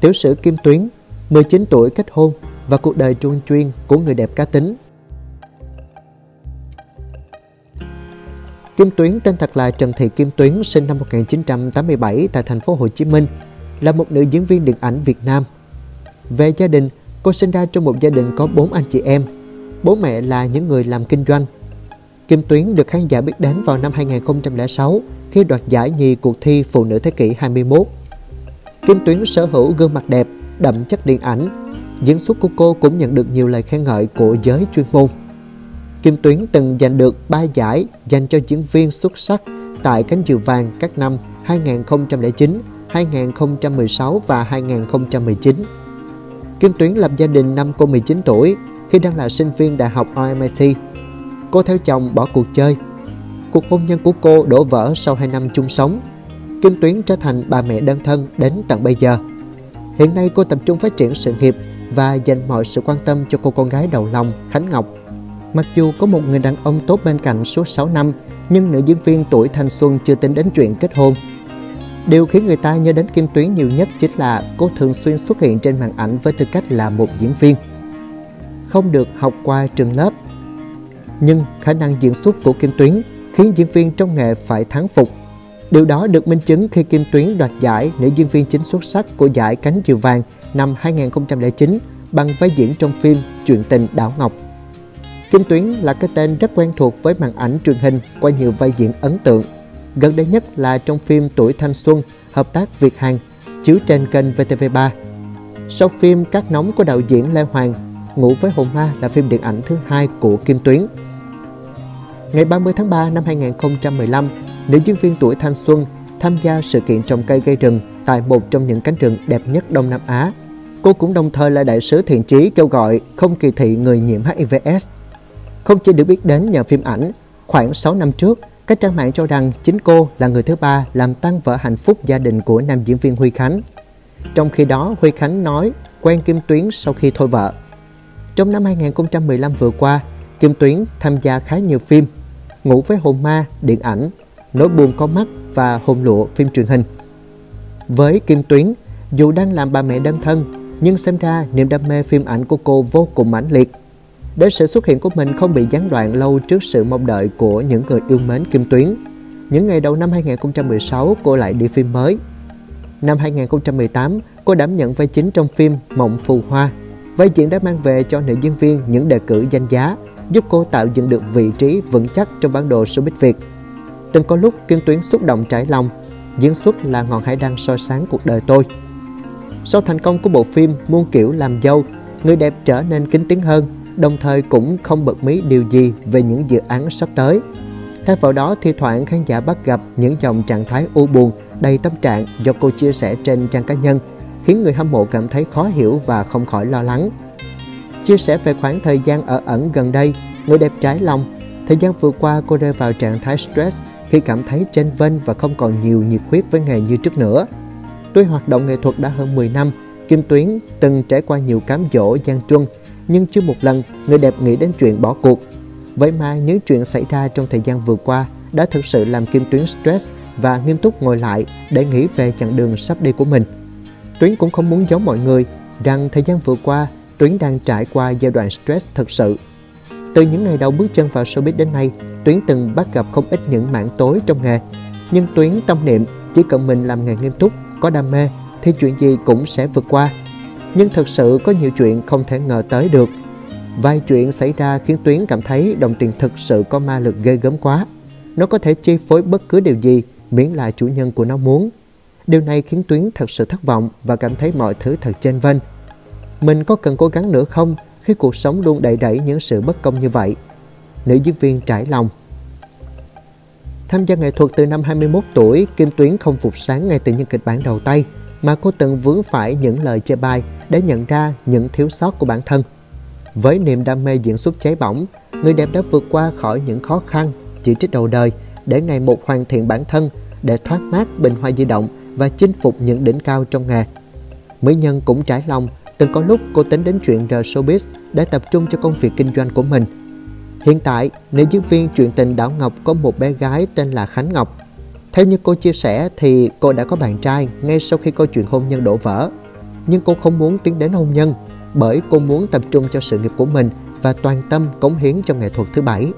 Tiểu sử Kim Tuyến, 19 tuổi kết hôn và cuộc đời truân chuyên của người đẹp cá tính. Kim Tuyến tên thật là Trần Thị Kim Tuyến, sinh năm 1987 tại thành phố Hồ Chí Minh, là một nữ diễn viên điện ảnh Việt Nam. Về gia đình, cô sinh ra trong một gia đình có bốn anh chị em. Bố mẹ là những người làm kinh doanh. Kim Tuyến được khán giả biết đến vào năm 2006 khi đoạt giải nhì cuộc thi Phụ nữ Thế kỷ 21. Kim Tuyến sở hữu gương mặt đẹp, đậm chất điện ảnh. Diễn xuất của cô cũng nhận được nhiều lời khen ngợi của giới chuyên môn. Kim Tuyến từng giành được 3 giải dành cho diễn viên xuất sắc tại cánh diều vàng các năm 2009, 2016 và 2019. Kim Tuyến lập gia đình năm cô 19 tuổi khi đang là sinh viên đại học RMIT. Cô theo chồng bỏ cuộc chơi. Cuộc hôn nhân của cô đổ vỡ sau 2 năm chung sống. Kim Tuyến trở thành bà mẹ đơn thân đến tận bây giờ. Hiện nay cô tập trung phát triển sự nghiệp và dành mọi sự quan tâm cho cô con gái đầu lòng Khánh Ngọc. Mặc dù có một người đàn ông tốt bên cạnh suốt 6 năm, nhưng nữ diễn viên tuổi thanh xuân chưa tính đến chuyện kết hôn. Điều khiến người ta nhớ đến Kim Tuyến nhiều nhất chính là cô thường xuyên xuất hiện trên màn ảnh với tư cách là một diễn viên. Không được học qua trường lớp, nhưng khả năng diễn xuất của Kim Tuyến khiến diễn viên trong nghề phải thắng phục. Điều đó được minh chứng khi Kim Tuyến đoạt giải nữ diễn viên chính xuất sắc của giải Cánh Diều Vàng năm 2009 bằng vai diễn trong phim Chuyện tình Đảo Ngọc. Kim Tuyến là cái tên rất quen thuộc với màn ảnh truyền hình qua nhiều vai diễn ấn tượng. Gần đây nhất là trong phim Tuổi Thanh Xuân, hợp tác Việt Hàn, chiếu trên kênh VTV3. Sau phim Cát Nóng của đạo diễn Lê Hoàng, Ngủ với Hồn Ma là phim điện ảnh thứ hai của Kim Tuyến. Ngày 30 tháng 3 năm 2015, nữ diễn viên tuổi thanh xuân tham gia sự kiện trồng cây gây rừng tại một trong những cánh rừng đẹp nhất Đông Nam Á. Cô cũng đồng thời là đại sứ thiện chí kêu gọi không kỳ thị người nhiễm HIVS không chỉ được biết đến nhờ phim ảnh, khoảng 6 năm trước, các trang mạng cho rằng chính cô là người thứ ba làm tăng vỡ hạnh phúc gia đình của nam diễn viên Huy Khánh. Trong khi đó, Huy Khánh nói quen Kim Tuyến sau khi thôi vợ. Trong năm 2015 vừa qua, Kim Tuyến tham gia khá nhiều phim, Ngủ với hồn ma, điện ảnh, Nỗi buồn có mắt và Hồn lụa, phim truyền hình. Với Kim Tuyến, dù đang làm bà mẹ đơn thân, nhưng xem ra niềm đam mê phim ảnh của cô vô cùng mãnh liệt để sự xuất hiện của mình không bị gián đoạn lâu trước sự mong đợi của những người yêu mến Kim Tuyến. Những ngày đầu năm 2016, cô lại đi phim mới. Năm 2018, cô đảm nhận vai chính trong phim Mộng Phù Hoa. Vai diễn đã mang về cho nữ diễn viên những đề cử danh giá, giúp cô tạo dựng được vị trí vững chắc trong bản đồ showbiz Việt. Từng có lúc Kim Tuyến xúc động trải lòng, diễn xuất là ngọn hải đăng soi sáng cuộc đời tôi. Sau thành công của bộ phim Muôn kiểu làm dâu, người đẹp trở nên kính tiếng hơn đồng thời cũng không bật mí điều gì về những dự án sắp tới. Thay vào đó, thi thoảng khán giả bắt gặp những dòng trạng thái u buồn, đầy tâm trạng do cô chia sẻ trên trang cá nhân, khiến người hâm mộ cảm thấy khó hiểu và không khỏi lo lắng. Chia sẻ về khoảng thời gian ở ẩn gần đây, người đẹp trái lòng, thời gian vừa qua cô rơi vào trạng thái stress khi cảm thấy trên vênh và không còn nhiều nhiệt huyết với nghề như trước nữa. Tuy hoạt động nghệ thuật đã hơn 10 năm, Kim Tuyến từng trải qua nhiều cám dỗ gian truân nhưng chưa một lần người đẹp nghĩ đến chuyện bỏ cuộc. Vậy mà những chuyện xảy ra trong thời gian vừa qua đã thực sự làm Kim Tuyến stress và nghiêm túc ngồi lại để nghĩ về chặng đường sắp đi của mình. Tuyến cũng không muốn giấu mọi người rằng thời gian vừa qua Tuyến đang trải qua giai đoạn stress thực sự. Từ những ngày đầu bước chân vào showbiz đến nay, Tuyến từng bắt gặp không ít những mảng tối trong nghề. Nhưng Tuyến tâm niệm chỉ cần mình làm nghề nghiêm túc, có đam mê thì chuyện gì cũng sẽ vượt qua nhưng thật sự có nhiều chuyện không thể ngờ tới được. Vài chuyện xảy ra khiến Tuyến cảm thấy đồng tiền thực sự có ma lực ghê gớm quá. Nó có thể chi phối bất cứ điều gì miễn là chủ nhân của nó muốn. Điều này khiến Tuyến thật sự thất vọng và cảm thấy mọi thứ thật trên vênh. Mình có cần cố gắng nữa không khi cuộc sống luôn đầy đẩy những sự bất công như vậy? Nữ diễn viên trải lòng. Tham gia nghệ thuật từ năm 21 tuổi, Kim Tuyến không phục sáng ngay từ những kịch bản đầu tay mà cô từng vướng phải những lời chê bai để nhận ra những thiếu sót của bản thân. Với niềm đam mê diễn xuất cháy bỏng, người đẹp đã vượt qua khỏi những khó khăn, chỉ trích đầu đời để ngày một hoàn thiện bản thân, để thoát mát bình hoa di động và chinh phục những đỉnh cao trong nghề. Mỹ Nhân cũng trải lòng, từng có lúc cô tính đến chuyện rời showbiz để tập trung cho công việc kinh doanh của mình. Hiện tại, nữ diễn viên chuyện tình Đảo Ngọc có một bé gái tên là Khánh Ngọc. Theo như cô chia sẻ thì cô đã có bạn trai ngay sau khi câu chuyện hôn nhân đổ vỡ. nhưng cô không muốn tiến đến hôn nhân bởi cô muốn tập trung cho sự nghiệp của mình và toàn tâm cống hiến cho nghệ thuật thứ bảy.